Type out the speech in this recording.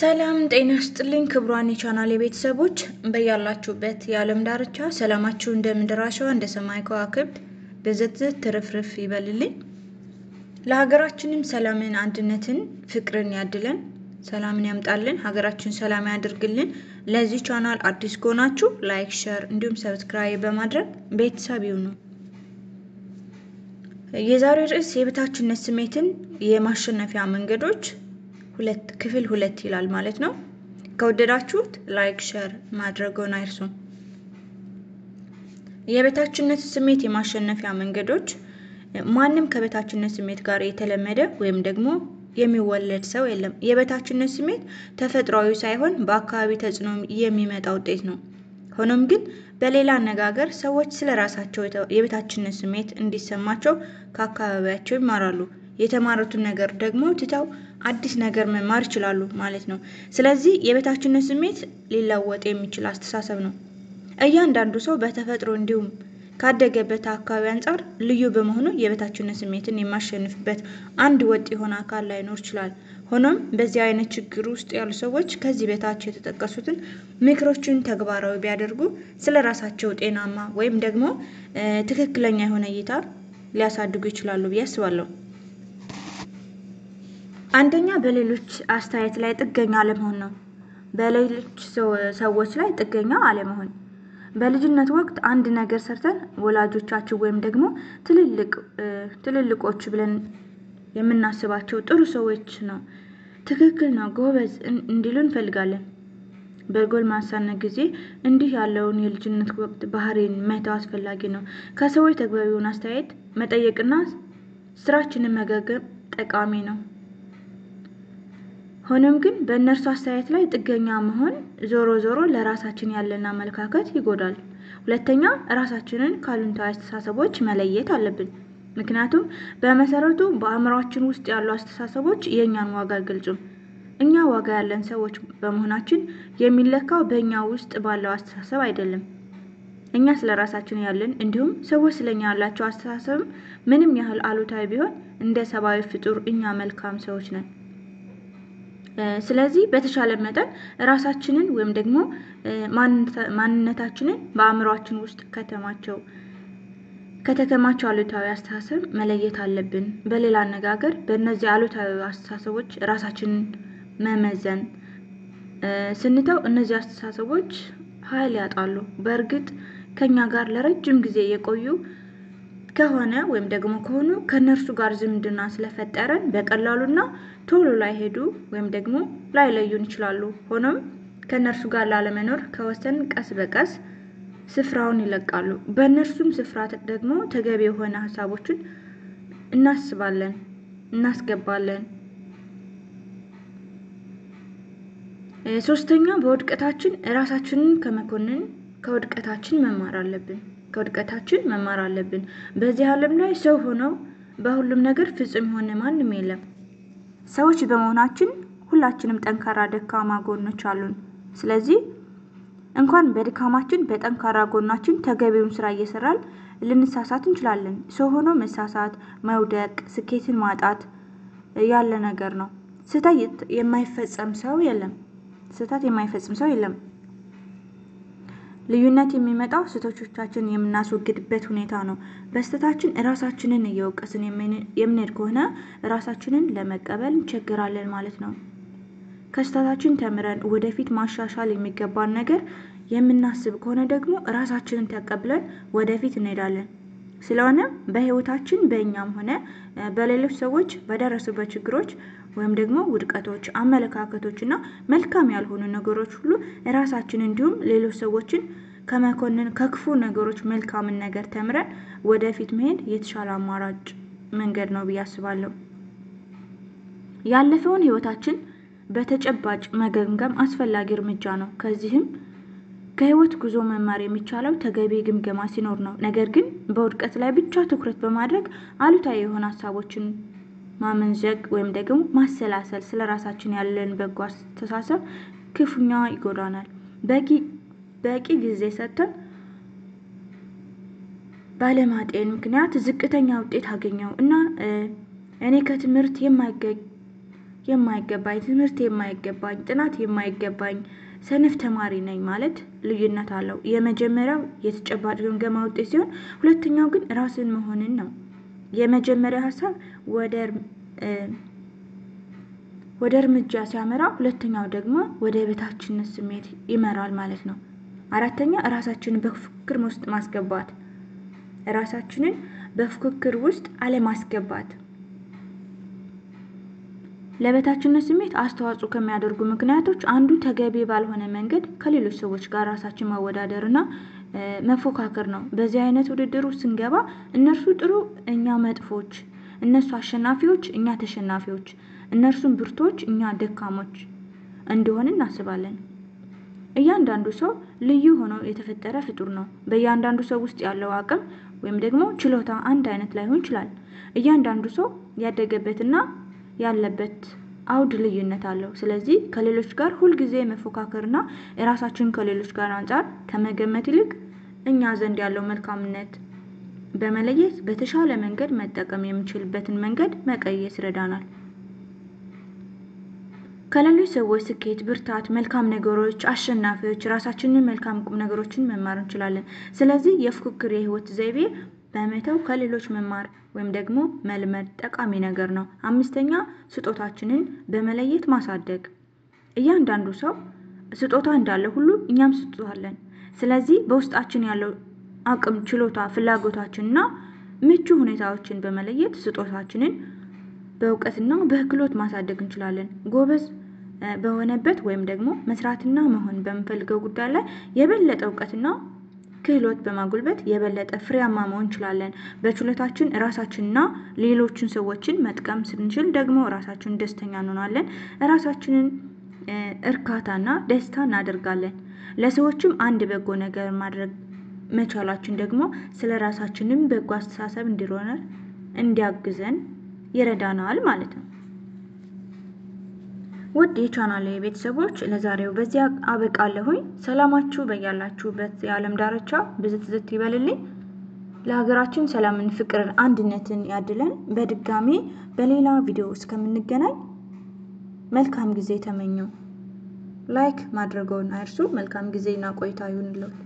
ሰላም ጤና ስጥልኝ ክቡራን የቻናል የቤተሰቦች በያላችሁበት የዓለም ዳርቻ ሰላማችሁ እንደ ምድር አሸዋ እንደ ሰማይ ከዋክብት ብዝትዝት ትርፍርፍ ይበልልኝ። ለሀገራችንም ሰላምን፣ አንድነትን፣ ፍቅርን ያድለን። ሰላምን ያምጣልን። ሀገራችን ሰላም ያድርግልን። ለዚህ ቻናል አዲስ ከሆናችሁ like፣ share እንዲሁም subscribe በማድረግ ቤተሰብ ይሁኑ። የዛሬው ርዕስ የበታችነት ስሜትን የማሸነፊያ መንገዶች ሁለት ክፍል ሁለት ይላል ማለት ነው። ከወደዳችሁት like share ማድረገውን አይርሱ። የበታችነት ስሜት የማሸነፊያ መንገዶች ማንም ከበታችነት ስሜት ጋር የተለመደ ወይም ደግሞ የሚወለድ ሰው የለም። የበታችነት ስሜት ተፈጥሯዊ ሳይሆን በአካባቢ ተጽዕኖ የሚመጣ ውጤት ነው። ሆኖም ግን በሌላ አነጋገር ሰዎች ስለ ራሳቸው የበታችነት ስሜት እንዲሰማቸው ከአካባቢያቸው ይማራሉ። የተማሩትን ነገር ደግሞ ትተው አዲስ ነገር መማር ይችላሉ ማለት ነው። ስለዚህ የበታችነት ስሜት ሊለወጥ የሚችል አስተሳሰብ ነው። እያንዳንዱ ሰው በተፈጥሮ እንዲሁም ካደገበት አካባቢ አንጻር ልዩ በመሆኑ የበታችነት ስሜትን የማሸንፍበት አንድ ወጥ የሆነ አካል ላይኖር ይችላል። ሆኖም በዚህ አይነት ችግር ውስጥ ያሉ ሰዎች ከዚህ በታች የተጠቀሱትን ምክሮችን ተግባራዊ ቢያደርጉ ስለ ራሳቸው ጤናማ ወይም ደግሞ ትክክለኛ የሆነ እይታ ሊያሳድጉ ይችላሉ ብዬ አስባለሁ። አንደኛ በሌሎች አስተያየት ላይ ጥገኛ አለመሆን ነው። በሌሎች ሰዎች ላይ ጥገኛ አለመሆን። በልጅነት ወቅት አንድ ነገር ሰርተን ወላጆቻችን ወይም ደግሞ ትልልቆች ብለን የምናስባቸው ጥሩ ሰዎች ነው ትክክል ነው ጎበዝ እንዲሉ እንፈልጋለን። በጎልማሳነት ጊዜ እንዲህ ያለውን የልጅነት ወቅት ባህሪን መተው አስፈላጊ ነው። ከሰዎች ተገቢውን አስተያየት መጠየቅና ስራችንን መገምገም ጠቃሚ ነው። ሆኖም ግን በእነርሱ አስተያየት ላይ ጥገኛ መሆን ዞሮ ዞሮ ለራሳችን ያለን አመለካከት ይጎዳል። ሁለተኛ ራሳችንን ከአሉታዊ አስተሳሰቦች መለየት አለብን። ምክንያቱም በመሰረቱ በአእምሯችን ውስጥ ያሉ አስተሳሰቦች የእኛን ዋጋ አይገልጹም። እኛ ዋጋ ያለን ሰዎች በመሆናችን የሚለካው በእኛ ውስጥ ባለው አስተሳሰብ አይደለም። እኛ ስለ ራሳችን ያለን እንዲሁም ሰዎች ስለኛ ያላቸው አስተሳሰብም ምንም ያህል አሉታዊ ቢሆን እንደ ሰብአዊ ፍጡር እኛ መልካም ሰዎች ነን። ስለዚህ በተሻለ መጠን ራሳችንን ወይም ደግሞ ማንነታችንን በአእምሯችን ውስጥ ከተማቸው ከተከማቸው አሉታዊ አስተሳሰብ መለየት አለብን። በሌላ አነጋገር በእነዚህ አሉታዊ አስተሳሰቦች ራሳችንን መመዘን ስንተው እነዚህ አስተሳሰቦች ኃይል ያጣሉ። በእርግጥ ከኛ ጋር ለረጅም ጊዜ የቆዩ ከሆነ ወይም ደግሞ ከሆኑ ከእነርሱ ጋር ዝምድና ስለፈጠረን በቀላሉና ቶሎ ላይሄዱ ወይም ደግሞ ላይለዩን ይችላሉ። ሆኖም ከእነርሱ ጋር ላለመኖር ከወሰን ቀስ በቀስ ስፍራውን ይለቃሉ። በእነርሱም ስፍራ ደግሞ ተገቢ የሆነ ሀሳቦችን እናስባለን፣ እናስገባለን። ሶስተኛ በውድቀታችን ራሳችንን ከመኮንን ከውድቀታችን መማር አለብን። ከውድቀታችን መማር አለብን። በዚህ ዓለም ላይ ሰው ሆነው በሁሉም ነገር ፍጹም የሆነ ማንም የለም። ሰዎች በመሆናችን ሁላችንም ጠንካራ፣ ደካማ ጎኖች አሉን። ስለዚህ እንኳን በድካማችን በጠንካራ ጎናችን ተገቢውን ስራ እየሰራን ልንሳሳት እንችላለን። ሰው ሆኖ መሳሳት፣ መውደቅ፣ ስኬትን ማጣት ያለ ነገር ነው። ስህተት የማይፈጸም ሰው የለም። ስህተት የማይፈጽም ሰው የለም። ልዩነት የሚመጣው ስህተቶቻችንን የምናስወግድበት ሁኔታ ነው። በስህተታችን ራሳችንን እየወቀስን የምንሄድ ከሆነ ራሳችንን ለመቀበል እንቸገራለን ማለት ነው። ከስህተታችን ተምረን ወደፊት ማሻሻል የሚገባን ነገር የምናስብ ከሆነ ደግሞ ራሳችንን ተቀብለን ወደፊት እንሄዳለን። ስለሆነም በሕይወታችን በእኛም ሆነ በሌሎች ሰዎች በደረሱበት ችግሮች ወይም ደግሞ ውድቀቶች፣ አመለካከቶች እና መልካም ያልሆኑ ነገሮች ሁሉ ራሳችን እንዲሁም ሌሎች ሰዎችን ከመኮንን ከክፉ ነገሮች መልካምን ነገር ተምረን ወደፊት መሄድ የተሻለ አማራጭ መንገድ ነው ብዬ አስባለሁ። ያለፈውን ሕይወታችን በተጨባጭ መገምገም አስፈላጊ እርምጃ ነው። ከዚህም ከህይወት ጉዞ መማር የሚቻለው ተገቢ ግምገማ ሲኖር ነው። ነገር ግን በውድቀት ላይ ብቻ ትኩረት በማድረግ አሉታዊ የሆኑ ሀሳቦችን ማመንዘግ ወይም ደግሞ ማሰላሰል ስለ ራሳችን ያለን በጎ አስተሳሰብ ክፉኛ ይጎዳናል። በቂ ጊዜ ሰጥተን ባለማጤን ምክንያት ዝቅተኛ ውጤት አገኘው እና እኔ ከትምህርት የማይገባኝ ትምህርት የማይገባኝ ጥናት የማይገባኝ ሰነፍ ተማሪ ነኝ ማለት ልዩነት አለው። የመጀመሪያው የተጨባጭ ግምገማ ውጤት ሲሆን፣ ሁለተኛው ግን ራስን መሆንን ነው። የመጀመሪያ ሀሳብ ወደ እርምጃ ሲያመራ፣ ሁለተኛው ደግሞ ወደ የበታችነት ስሜት ይመራል ማለት ነው። አራተኛ ራሳችንን በፉክክር ውስጥ ማስገባት፣ ራሳችንን በፉክክር ውስጥ አለማስገባት ለበታችነት ስሜት አስተዋጽኦ ከሚያደርጉ ምክንያቶች አንዱ ተገቢ ባልሆነ መንገድ ከሌሎች ሰዎች ጋር ራሳችን ማወዳደር መፎካከር ነው። በዚህ አይነት ውስጥ ስንገባ እነርሱ ጥሩ፣ እኛ መጥፎች፣ እነሱ አሸናፊዎች፣ እኛ ተሸናፊዎች፣ እነርሱም ብርቶች፣ እኛ ደካሞች እንደሆን እናስባለን። እያንዳንዱ ሰው ልዩ ሆኖ የተፈጠረ ፍጡር ነው። በእያንዳንዱ ሰው ውስጥ ያለው አቅም ወይም ደግሞ ችሎታ አንድ አይነት ላይሆን ይችላል። እያንዳንዱ ሰው ያደገበትና ያለበት አውድ ልዩነት አለው። ስለዚህ ከሌሎች ጋር ሁልጊዜ መፎካከርና የራሳችንን ከሌሎች ጋር አንጻር ከመገመት ይልቅ እኛ ዘንድ ያለው መልካምነት በመለየት በተሻለ መንገድ መጠቀም የምንችልበትን መንገድ መቀየስ ይረዳናል። ከሌሎች ሰዎች ስኬት፣ ብርታት፣ መልካም ነገሮች፣ አሸናፊዎች ራሳችንን መልካም ቁም ነገሮችን መማር እንችላለን። ስለዚህ የፉክክር የህይወት ዘይቤ በመተው ከሌሎች መማር ወይም ደግሞ መልመድ ጠቃሚ ነገር ነው። አምስተኛ ስጦታችንን በመለየት ማሳደግ። እያንዳንዱ ሰው ስጦታ እንዳለ ሁሉ እኛም ስጦታ አለን። ስለዚህ በውስጣችን ያለው አቅም፣ ችሎታ፣ ፍላጎታችንና ምቹ ሁኔታዎችን በመለየት ስጦታችንን በእውቀትና በክህሎት ማሳደግ እንችላለን። ጎበዝ በሆነበት ወይም ደግሞ መስራትና መሆን በምንፈልገው ጉዳይ ላይ የበለጠ እውቀትና ክህሎት በማጎልበት የበለጠ ፍሬያማ መሆን እንችላለን። በችሎታችን ራሳችንና ሌሎችን ሰዎችን መጥቀም ስንችል ደግሞ ራሳችንን ደስተኛ እንሆናለን። ራሳችንን እርካታና ደስታ እናደርጋለን። ለሰዎችም አንድ በጎ ነገር ማድረግ መቻላችን ደግሞ ስለ ራሳችንም በጎ አስተሳሰብ እንዲኖረን እንዲያግዘን ይረዳናል ማለት ነው። ውድ የቻናል ቤተሰቦች ለዛሬው በዚያ አበቃለሁኝ። ሰላማችሁ በያላችሁበት የዓለም ዳርቻ ብዝት ዝት ይበልልኝ። ለሀገራችን ሰላምን፣ ፍቅርን፣ አንድነትን ያድለን። በድጋሚ በሌላ ቪዲዮ እስከምንገናኝ መልካም ጊዜ ተመኙ። like ማድረገውን አይርሱ። መልካም ጊዜና ቆይታ ይሁንልዎት።